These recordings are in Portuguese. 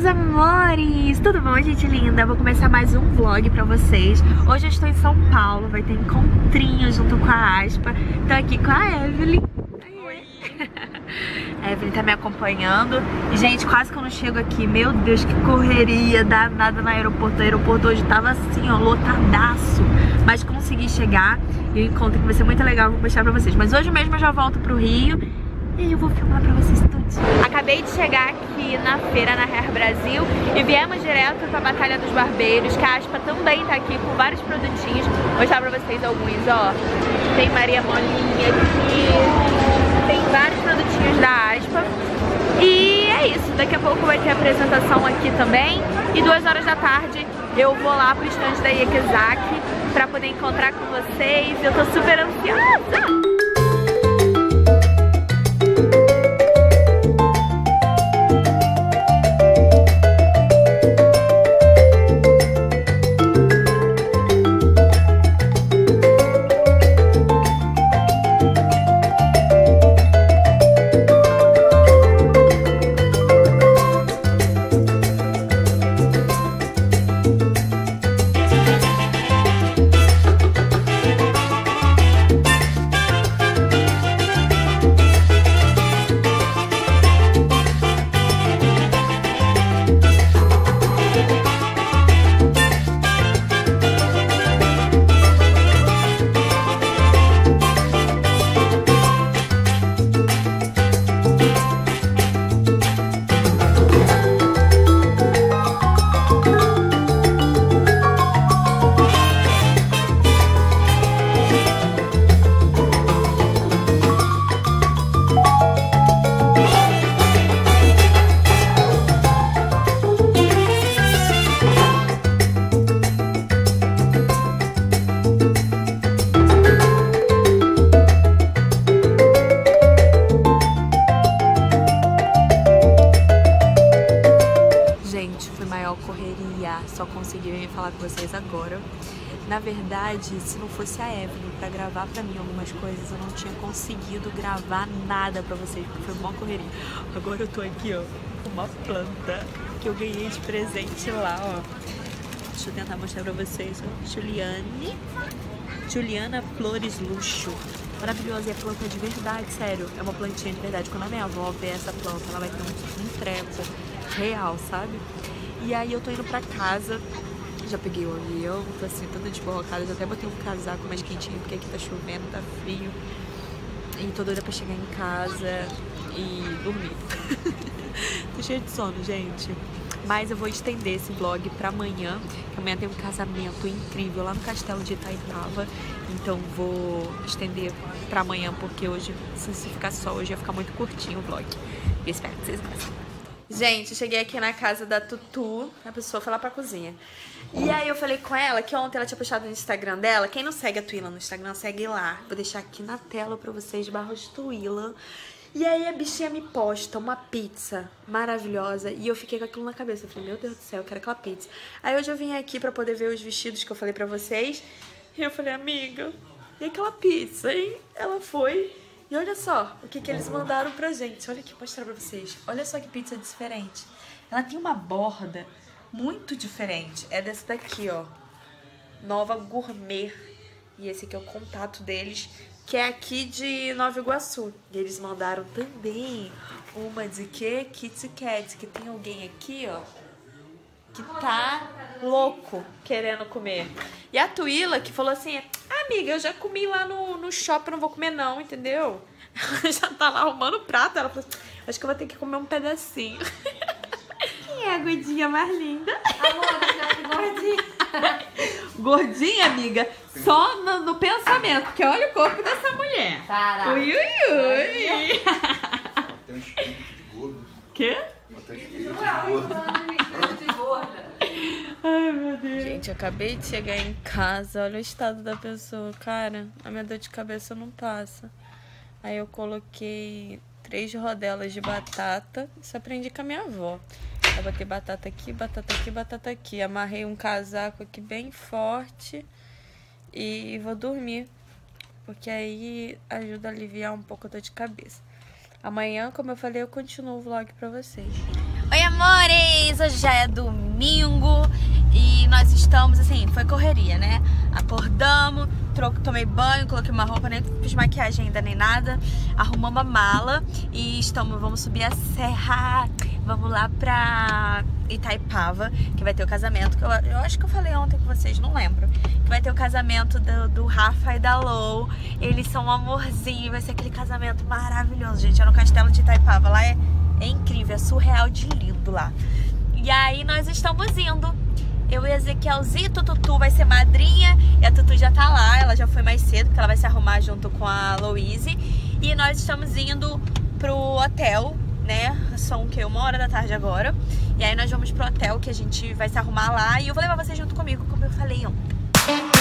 meus amores! Tudo bom, gente linda? Vou começar mais um vlog pra vocês. Hoje eu estou em São Paulo, vai ter encontrinho junto com a Aspa. Tô aqui com a Evelyn. Oi! A Evelyn tá me acompanhando. Gente, quase que eu não chego aqui. Meu Deus, que correria danada no aeroporto. O aeroporto hoje tava assim, ó, lotadaço. Mas consegui chegar e o encontro que vai ser muito legal, vou mostrar pra vocês. Mas hoje mesmo eu já volto pro Rio e eu vou filmar pra vocês tudo. Acabei de chegar aqui na feira, na Hair Brasil, e viemos direto pra Batalha dos Barbeiros, que a Aspa também tá aqui com vários produtinhos. Vou mostrar pra vocês alguns, ó. Tem Maria Molinha aqui, tem vários produtinhos da Aspa. E é isso, daqui a pouco vai ter apresentação aqui também. E duas horas da tarde eu vou lá pro estande da Yakezaki pra poder encontrar com vocês. Eu tô super ansiosa! Na verdade, se não fosse a Evelyn para gravar para mim algumas coisas, eu não tinha conseguido gravar nada para vocês, porque foi uma correria. Agora eu tô aqui, ó, com uma planta que eu ganhei de presente lá, ó. Deixa eu tentar mostrar pra vocês, ó. Juliane. Juliana Flores Luxo. Maravilhosa, e a planta é de verdade, sério. É uma plantinha de verdade. Quando a minha avó ver essa planta, ela vai ter um, um treco real, sabe? E aí eu tô indo pra casa, já peguei o avião, tô assim, toda desborrocada, já até botei um casaco mais quentinho, porque aqui tá chovendo, tá frio. E tô doida pra chegar em casa e dormir. tô cheia de sono, gente. Mas eu vou estender esse vlog pra amanhã, que amanhã tem um casamento incrível lá no castelo de Itaipava. Então vou estender pra amanhã, porque hoje, se ficar só hoje, ia ficar muito curtinho o vlog. Eu espero que vocês gostem. Gente, cheguei aqui na casa da Tutu, a pessoa foi lá pra cozinha. E aí eu falei com ela que ontem ela tinha postado no Instagram dela. Quem não segue a Twila no Instagram, segue lá. Vou deixar aqui na tela pra vocês, barros Twila. E aí a bichinha me posta uma pizza maravilhosa e eu fiquei com aquilo na cabeça. Eu falei, meu Deus do céu, eu quero aquela pizza. Aí hoje eu vim aqui pra poder ver os vestidos que eu falei pra vocês. E eu falei, amiga, e aquela pizza, hein? Ela foi e olha só o que, que eles mandaram pra gente. Olha aqui, vou mostrar pra vocês. Olha só que pizza diferente. Ela tem uma borda muito diferente. É dessa daqui, ó. Nova Gourmet. E esse aqui é o contato deles, que é aqui de Nova Iguaçu. E eles mandaram também uma de que? Kit Kat, que tem alguém aqui, ó, que tá louco querendo comer. E a Tuila que falou assim, amiga, eu já comi lá no, no shopping, não vou comer não, entendeu? Ela já tá lá arrumando o prato, ela falou assim, acho que eu vou ter que comer um pedacinho. Quem é a gordinha mais linda? Amor, gordinha. gordinha, amiga, só no, no, pensamento, porque olha o corpo dessa mulher. Caraca. Ui, ui, ui. Tem um espírito de gordo. Quê? Tem um espírito de gordo. Ai, meu Deus. Gente, acabei de chegar em casa. Olha o estado da pessoa. Cara, a minha dor de cabeça não passa. Aí eu coloquei três rodelas de batata. Isso aprendi com a minha avó. Eu botei batata aqui, batata aqui, batata aqui. Amarrei um casaco aqui bem forte. E vou dormir. Porque aí ajuda a aliviar um pouco a dor de cabeça. Amanhã, como eu falei, eu continuo o vlog pra vocês. Oi, amores! Hoje já é domingo e nós estamos, assim, foi correria, né? Acordamos, tomei banho, coloquei uma roupa, nem fiz maquiagem ainda nem nada. Arrumamos a mala e estamos, vamos subir a serra. Vamos lá pra Itaipava, que vai ter o casamento. Que eu, eu acho que eu falei ontem com vocês, não lembro. Que vai ter o casamento do, do Rafa e da Lou. Eles são um amorzinho, vai ser aquele casamento maravilhoso, gente. É no castelo de Itaipava. Lá é, é incrível, é surreal de lindo lá. E aí nós estamos indo. Eu e Ezequielzito, Tutu vai ser madrinha e a Tutu já tá lá, ela já foi mais cedo, porque ela vai se arrumar junto com a Louise. E nós estamos indo pro hotel, né? São que? Uma hora da tarde agora. E aí nós vamos pro hotel que a gente vai se arrumar lá e eu vou levar vocês junto comigo, como eu falei ontem.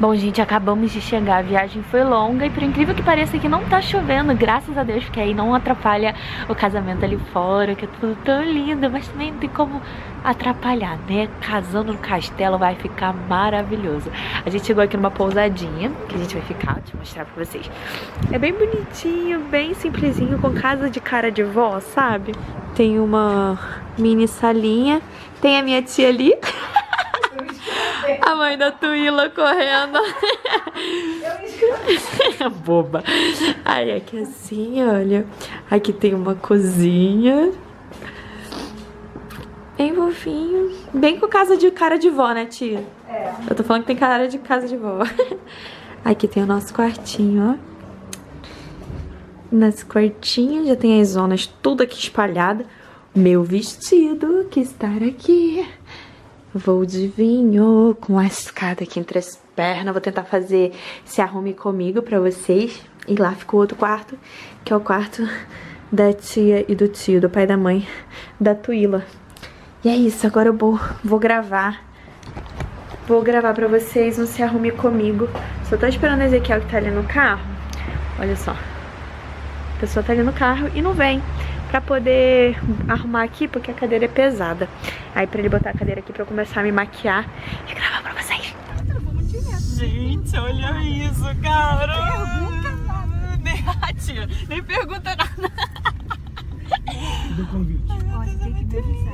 Bom, gente, acabamos de chegar. A viagem foi longa e por incrível que pareça que não tá chovendo, graças a Deus, porque aí não atrapalha o casamento ali fora, que é tudo tão lindo, mas também não tem como atrapalhar, né? Casando no castelo vai ficar maravilhoso. A gente chegou aqui numa pousadinha, que a gente vai ficar, deixa eu mostrar pra vocês. É bem bonitinho, bem simplesinho, com casa de cara de vó, sabe? Tem uma mini salinha, tem a minha tia ali. A mãe da Tuíla correndo. Boba. Aí aqui assim, olha. Aqui tem uma cozinha. Bem fofinho. Bem com casa de cara de vó, né, tia? É. Eu tô falando que tem cara de casa de vó. Aqui tem o nosso quartinho, ó. Nesse quartinho já tem as zonas tudo aqui espalhada. Meu vestido que está aqui. Vou de vinho com a escada aqui entre as pernas. Vou tentar fazer se arrume comigo pra vocês. E lá fica o outro quarto, que é o quarto da tia e do tio, do pai e da mãe, da Tuíla. E é isso, agora eu vou, vou gravar. Vou gravar pra vocês um se arrume comigo. Só tô esperando a Ezequiel que tá ali no carro. Olha só. A pessoa tá ali no carro e não vem pra poder arrumar aqui, porque a cadeira é pesada. Aí pra ele botar a cadeira aqui pra eu começar a me maquiar e gravar pra vocês. Gente, olha isso, cara. Pergunta nada. Nem, ah, tia, nem pergunta nada. Do convite. Tem que ver isso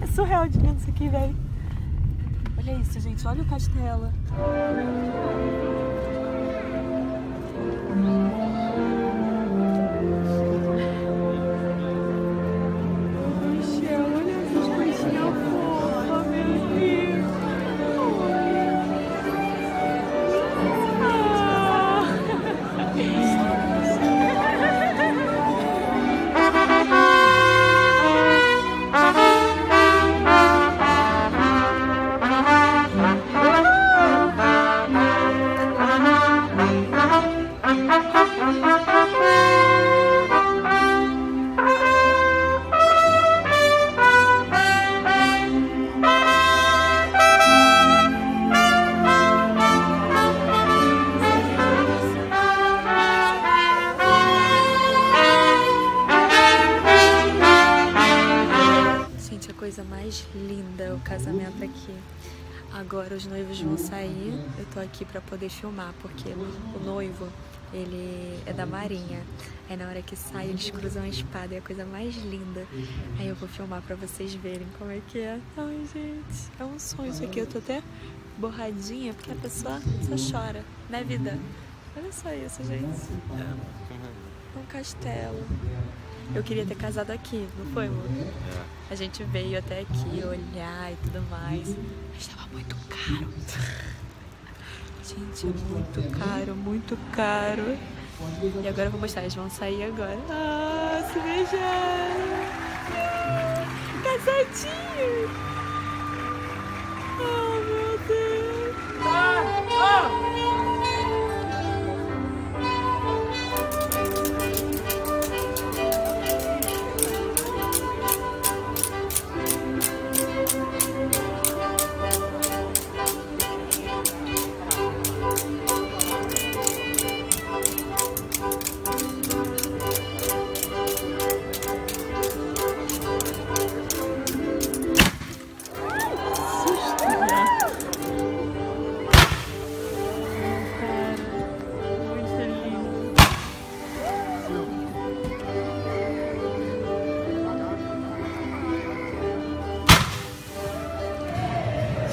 É surreal de lindo isso aqui, velho. Olha isso, gente. Olha o castelo. Gente, casamento aqui. Agora os noivos vão sair. Eu tô aqui pra poder filmar, porque o noivo, ele é da marinha. Aí na hora que sai, eles cruzam a espada, é a coisa mais linda. Aí eu vou filmar pra vocês verem como é que é. Ai, gente, é um sonho isso aqui. Eu tô até borradinha, porque a pessoa só chora, né, vida? Olha só isso, gente. Um castelo. Eu queria ter casado aqui, não foi, amor? A gente veio até aqui olhar e tudo mais. Mas tava muito caro. Gente, muito caro, muito caro. E agora eu vou mostrar, eles vão sair agora. Ah, se beijaram. Casadinho. Oh, meu Deus.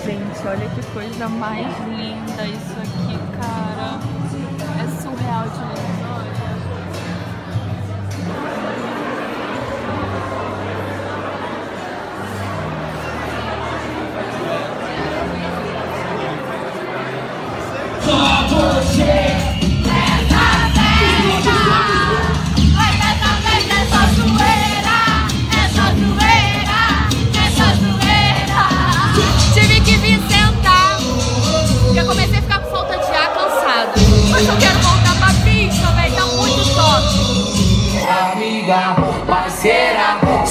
Gente, olha que coisa mais linda isso aqui, cara.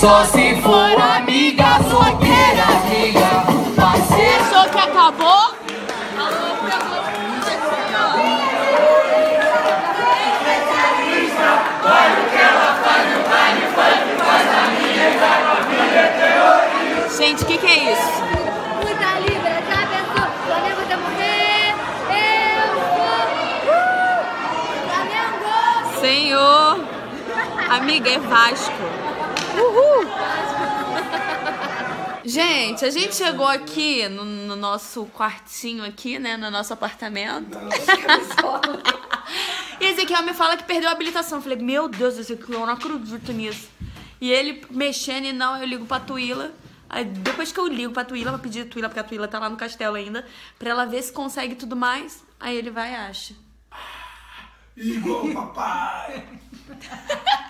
Só se for amiga, solteira, amiga, parceira. Achou que acabou? Gente, o que, que é isso? Muita livre, já pensou? Flamengo vai morrer. Eu sou. Flamengo. Senhor! Amiga, é Vasco. Gente, a gente chegou aqui no, no nosso quartinho aqui, né? No nosso apartamento. e Ezequiel me fala que perdeu a habilitação. Eu falei, meu Deus, Ezequiel, eu não acredito nisso. E ele mexendo e não, eu ligo pra Tuíla. Aí depois que eu ligo pra Tuíla, pra pedir a Tuíla, porque a Tuíla tá lá no castelo ainda, pra ela ver se consegue tudo mais. Aí ele vai e acha. Igual papai.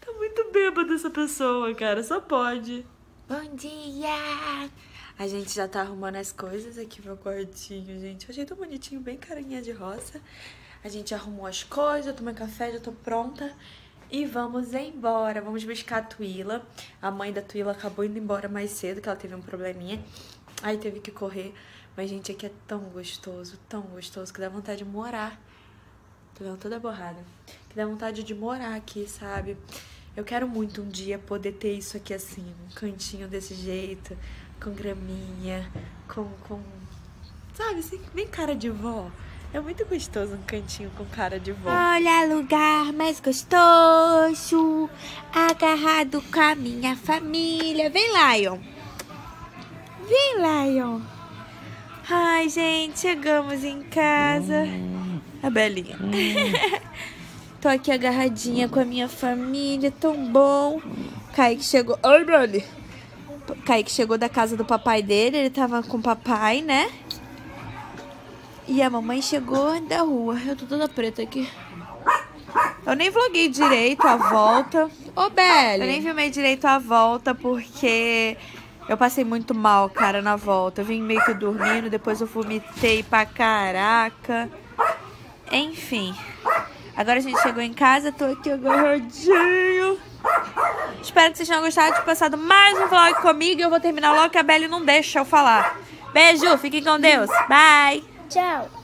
Tá muito bêbada essa pessoa, cara. Só pode. Bom dia! A gente já tá arrumando as coisas aqui no quartinho, gente. Eu achei tão bonitinho, bem carinha de roça. A gente arrumou as coisas, eu tomei café, já tô pronta. E vamos embora. Vamos buscar a Tuila. A mãe da Tuila acabou indo embora mais cedo, que ela teve um probleminha. Aí teve que correr. Mas, gente, aqui é tão gostoso, tão gostoso, que dá vontade de morar. Tô dando toda borrada. Que dá vontade de morar aqui, sabe? Eu quero muito um dia poder ter isso aqui assim, um cantinho desse jeito, com graminha, com. com sabe, assim, bem cara de vó. É muito gostoso um cantinho com cara de vó. Olha lugar mais gostoso, agarrado com a minha família. Vem, Lion. Vem, Lion. Ai, gente, chegamos em casa. A Belinha. Tô aqui agarradinha com a minha família, tão bom. Kaique chegou. Oi, Broli. Kaique chegou da casa do papai dele, ele tava com o papai, né? E a mamãe chegou da rua. Eu tô toda preta aqui. Eu nem vloguei direito a volta. Ô, Belle! Eu nem filmei direito a volta porque eu passei muito mal, cara, na volta. Eu vim meio que dormindo, depois eu vomitei pra caraca. Enfim. Agora a gente chegou em casa, tô aqui agarradinho. Espero que vocês tenham gostado de passado mais um vlog comigo. Eu vou terminar logo que a Belle não deixa eu falar. Beijo, fiquem com Deus. Bye! Tchau.